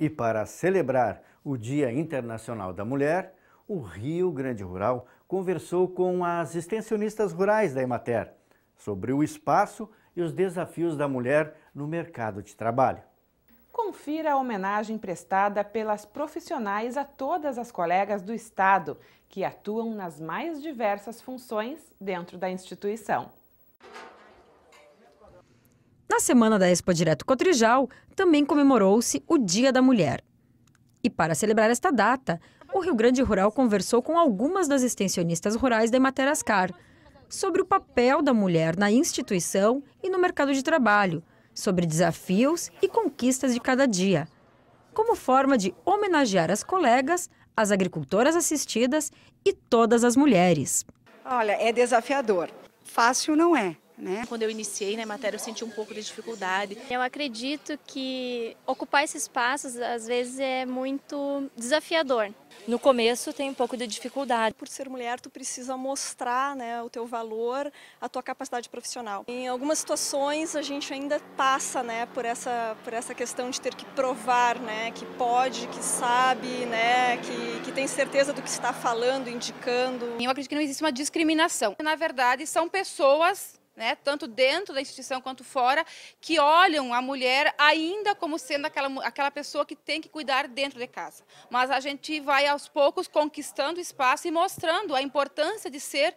E para celebrar o Dia Internacional da Mulher, o Rio Grande Rural conversou com as extensionistas rurais da Emater sobre o espaço e os desafios da mulher no mercado de trabalho. Confira a homenagem prestada pelas profissionais a todas as colegas do Estado que atuam nas mais diversas funções dentro da instituição. Na semana da Expo Direto Cotrijal, também comemorou-se o Dia da Mulher. E para celebrar esta data, o Rio Grande Rural conversou com algumas das extensionistas rurais da Ematerascar sobre o papel da mulher na instituição e no mercado de trabalho, sobre desafios e conquistas de cada dia, como forma de homenagear as colegas, as agricultoras assistidas e todas as mulheres. Olha, é desafiador. Fácil não é. Né? Quando eu iniciei na matéria, eu senti um pouco de dificuldade. Eu acredito que ocupar esses espaços às vezes é muito desafiador. No começo tem um pouco de dificuldade. Por ser mulher, tu precisa mostrar né, o teu valor, a tua capacidade profissional. Em algumas situações a gente ainda passa né, por, essa, por essa questão de ter que provar né, que pode, que sabe, né, que, que tem certeza do que está falando, indicando. Eu acredito que não existe uma discriminação. Na verdade, são pessoas né, tanto dentro da instituição quanto fora, que olham a mulher ainda como sendo aquela, aquela pessoa que tem que cuidar dentro de casa. Mas a gente vai aos poucos conquistando espaço e mostrando a importância de ser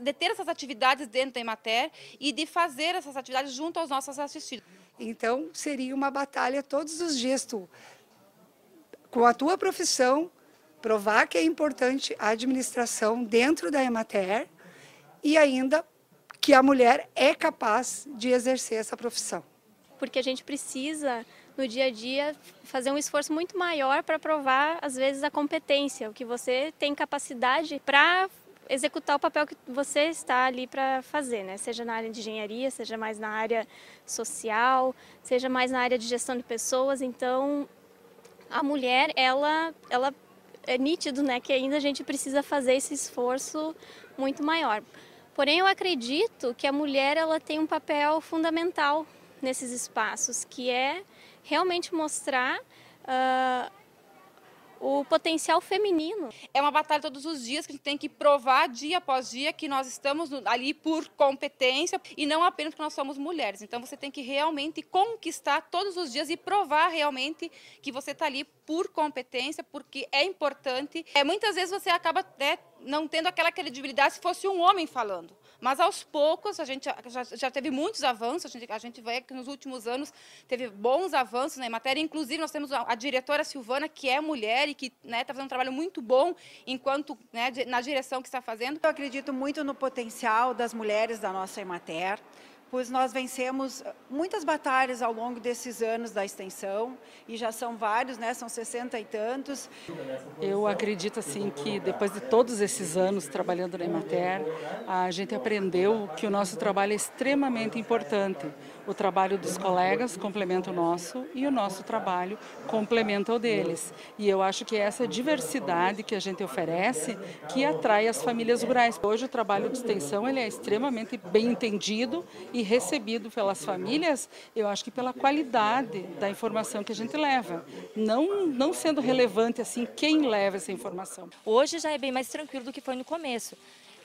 de ter essas atividades dentro da Emater e de fazer essas atividades junto aos nossos assistidos. Então, seria uma batalha todos os dias, tu, com a tua profissão, provar que é importante a administração dentro da Emater e ainda que a mulher é capaz de exercer essa profissão. Porque a gente precisa, no dia a dia, fazer um esforço muito maior para provar, às vezes, a competência, o que você tem capacidade para executar o papel que você está ali para fazer, né? Seja na área de engenharia, seja mais na área social, seja mais na área de gestão de pessoas. Então, a mulher, ela, ela é nítido, né, que ainda a gente precisa fazer esse esforço muito maior. Porém, eu acredito que a mulher ela tem um papel fundamental nesses espaços, que é realmente mostrar uh, o potencial feminino. É uma batalha todos os dias que a gente tem que provar dia após dia que nós estamos ali por competência e não apenas porque nós somos mulheres. Então você tem que realmente conquistar todos os dias e provar realmente que você está ali por competência, porque é importante. É, muitas vezes você acaba né, não tendo aquela credibilidade se fosse um homem falando. Mas aos poucos, a gente já, já teve muitos avanços, a gente, a gente vê que nos últimos anos teve bons avanços na matéria. Inclusive, nós temos a, a diretora Silvana, que é mulher e que está né, tá fazendo um trabalho muito bom enquanto né, na direção que está fazendo. Eu acredito muito no potencial das mulheres da nossa Emater pois nós vencemos muitas batalhas ao longo desses anos da extensão e já são vários, né? São 60 e tantos. Eu acredito assim que depois de todos esses anos trabalhando na Emater, a gente aprendeu que o nosso trabalho é extremamente importante. O trabalho dos colegas complementa o nosso e o nosso trabalho complementa o deles. E eu acho que é essa diversidade que a gente oferece que atrai as famílias rurais. Hoje o trabalho de extensão ele é extremamente bem entendido e recebido pelas famílias, eu acho que pela qualidade da informação que a gente leva, não, não sendo relevante assim quem leva essa informação. Hoje já é bem mais tranquilo do que foi no começo,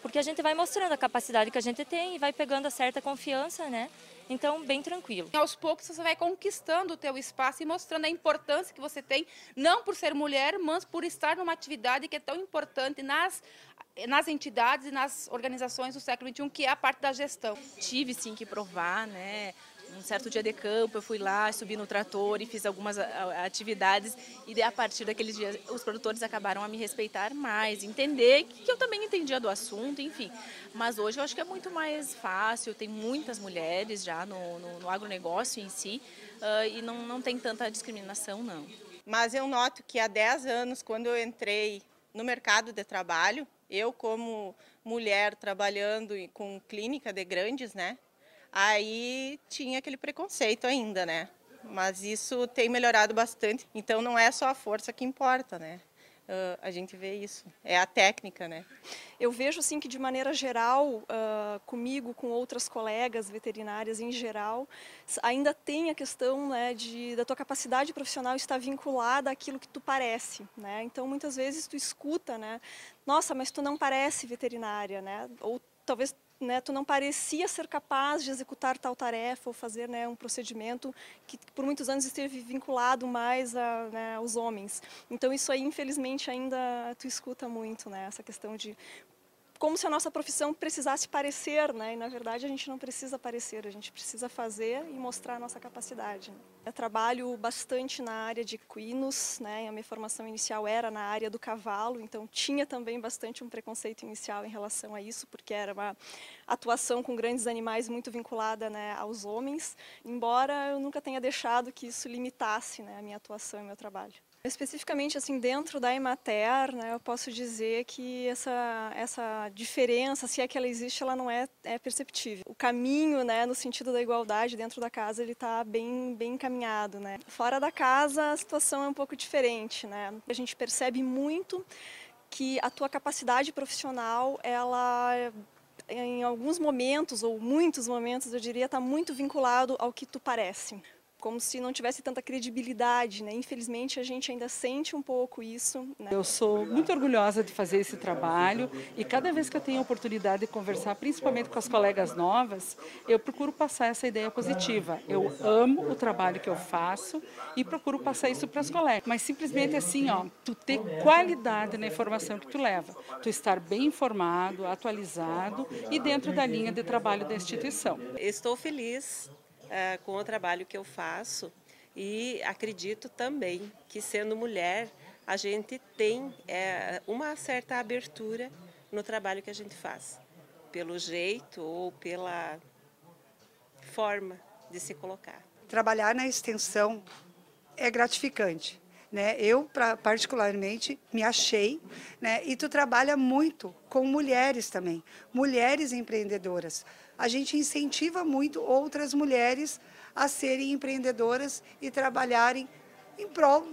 porque a gente vai mostrando a capacidade que a gente tem e vai pegando a certa confiança, né? Então, bem tranquilo. Aos poucos você vai conquistando o teu espaço e mostrando a importância que você tem, não por ser mulher, mas por estar numa atividade que é tão importante nas nas entidades e nas organizações do século XXI, que é a parte da gestão. Tive sim que provar, né? Um certo dia de campo, eu fui lá, subi no trator e fiz algumas atividades. E a partir daquele dia, os produtores acabaram a me respeitar mais, entender que eu também entendia do assunto, enfim. Mas hoje eu acho que é muito mais fácil, tem muitas mulheres já no, no, no agronegócio em si, uh, e não, não tem tanta discriminação, não. Mas eu noto que há 10 anos, quando eu entrei no mercado de trabalho, eu como mulher trabalhando com clínica de grandes, né? Aí tinha aquele preconceito ainda, né? Mas isso tem melhorado bastante. Então não é só a força que importa, né? uh, a gente vê isso. É a técnica, né? Eu vejo assim que de maneira geral, uh, comigo, com outras colegas veterinárias em geral, ainda tem a questão né, de da tua capacidade profissional estar vinculada àquilo que tu parece, né? Então muitas vezes tu escuta, né? Nossa, mas tu não parece veterinária, né? Ou talvez né, tu não parecia ser capaz de executar tal tarefa ou fazer né, um procedimento que por muitos anos esteve vinculado mais a, né, aos homens. Então isso aí, infelizmente, ainda tu escuta muito, né, essa questão de como se a nossa profissão precisasse parecer, né? E na verdade a gente não precisa parecer, a gente precisa fazer e mostrar a nossa capacidade. Eu trabalho bastante na área de equinos, né? A minha formação inicial era na área do cavalo, então tinha também bastante um preconceito inicial em relação a isso, porque era uma atuação com grandes animais muito vinculada, né, aos homens, embora eu nunca tenha deixado que isso limitasse, né, a minha atuação e meu trabalho. Especificamente assim dentro da Emater, né, eu posso dizer que essa essa diferença, se é que ela existe, ela não é, é perceptível. O caminho, né, no sentido da igualdade dentro da casa, ele está bem bem encaminhado, né. Fora da casa a situação é um pouco diferente, né. A gente percebe muito que a tua capacidade profissional, ela em alguns momentos ou muitos momentos, eu diria, está muito vinculado ao que tu parece como se não tivesse tanta credibilidade, né? Infelizmente a gente ainda sente um pouco isso. Né? Eu sou muito orgulhosa de fazer esse trabalho e cada vez que eu tenho a oportunidade de conversar, principalmente com as colegas novas, eu procuro passar essa ideia positiva. Eu amo o trabalho que eu faço e procuro passar isso para as colegas. Mas simplesmente assim, ó, tu ter qualidade na informação que tu leva, tu estar bem informado, atualizado e dentro da linha de trabalho da instituição. Estou feliz uh, com o trabalho que eu faço e acredito também que sendo mulher a gente tem é, uma certa abertura no trabalho que a gente faz, pelo jeito ou pela forma de se colocar. Trabalhar na extensão é gratificante. Né? Eu, pra, particularmente, me achei, né? e tu trabalha muito com mulheres também, mulheres empreendedoras a gente incentiva muito outras mulheres a serem empreendedoras e trabalharem em prol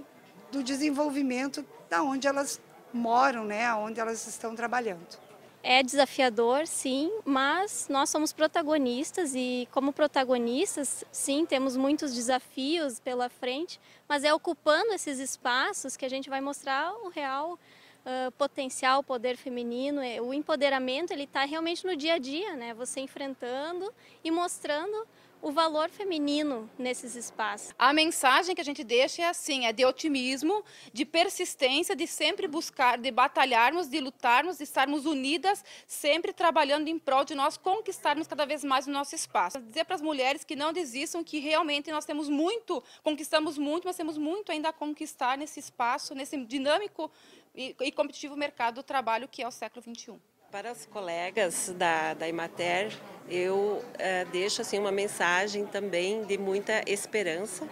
do desenvolvimento da onde elas moram, né, onde elas estão trabalhando. É desafiador, sim, mas nós somos protagonistas e, como protagonistas, sim, temos muitos desafios pela frente, mas é ocupando esses espaços que a gente vai mostrar o real uh, potencial, poder feminino, é, o empoderamento ele está realmente no dia a dia, né? Você enfrentando e mostrando o valor feminino nesses espaços. A mensagem que a gente deixa é assim, é de otimismo, de persistência, de sempre buscar, de batalharmos, de lutarmos, de estarmos unidas, sempre trabalhando em prol de nós conquistarmos cada vez mais o nosso espaço. Dizer para as mulheres que não desistam, que realmente nós temos muito, conquistamos muito, mas temos muito ainda a conquistar nesse espaço, nesse dinâmico e, competitivo mercado do trabalho que é o século XXI. Para os colegas da, da Imater, eu é, deixo assim, uma mensagem também de muita esperança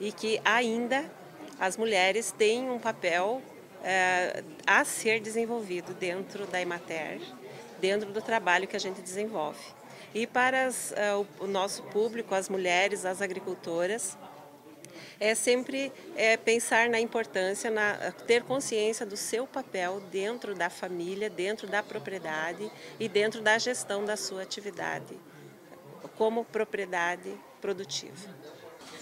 e que ainda as mulheres têm um papel é, a ser desenvolvido dentro da Imater, dentro do trabalho que a gente desenvolve. E para as, é, o, o nosso público, as mulheres, as agricultoras, é sempre é, pensar na importância, na, ter consciência do seu papel dentro da família, dentro da propriedade e dentro da gestão da sua atividade como propriedade produtiva.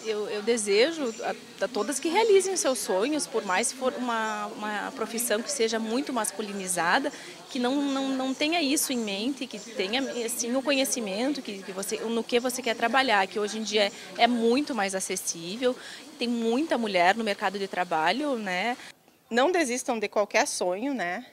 Eu, eu, desejo a, a, todas que realizem seus sonhos, por mais for uma, uma profissão que seja muito masculinizada, que não, não, não tenha isso em mente, que tenha assim, o conhecimento que, que você, no que você quer trabalhar, que hoje em dia é, é muito mais acessível, tem muita mulher no mercado de trabalho, né? Não desistam de qualquer sonho, né?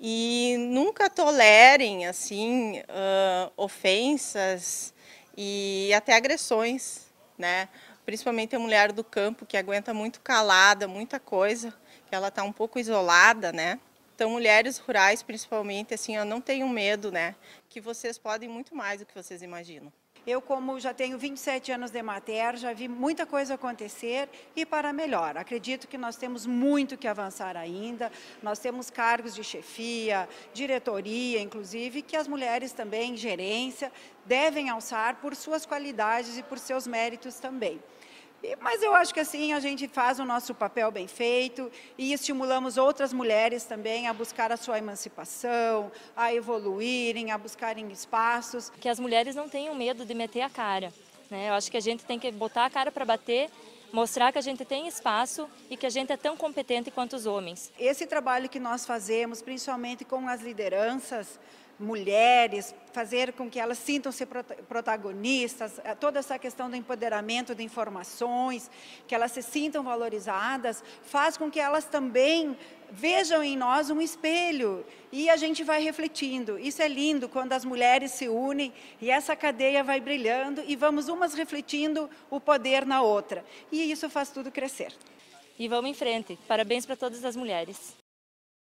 E nunca tolerem assim uh, ofensas e até agressões né? Principalmente a mulher do campo que aguenta muito calada, muita coisa, que ela está um pouco isolada, né? Então, mulheres rurais, principalmente, assim, eu não tenho medo, né? Que vocês podem muito mais do que vocês imaginam. Eu, como já tenho 27 anos de mater, já vi muita coisa acontecer e para melhor. Acredito que nós temos muito que avançar ainda. Nós temos cargos de chefia, diretoria, inclusive, que as mulheres também, gerência, devem alçar por suas qualidades e por seus méritos também. Mas eu acho que assim a gente faz o nosso papel bem feito e estimulamos outras mulheres também a buscar a sua emancipação, a evoluírem, a buscarem espaços. Que as mulheres não tenham medo de meter a cara. Né? Eu acho que a gente tem que botar a cara para bater mostrar que a gente tem espaço e que a gente é tão competente quanto os homens. Esse trabalho que nós fazemos, principalmente com as lideranças, mulheres, fazer com que elas sintam-se protagonistas, eh, toda essa questão do empoderamento de informações, que elas se sintam valorizadas, faz com que elas também vejam em nós um espelho e a gente vai refletindo. Isso é lindo quando as mulheres se unem e essa cadeia vai brilhando e vamos umas refletindo o poder na outra. E isso faz tudo crescer. E vamos em frente. Parabéns para todas as mulheres.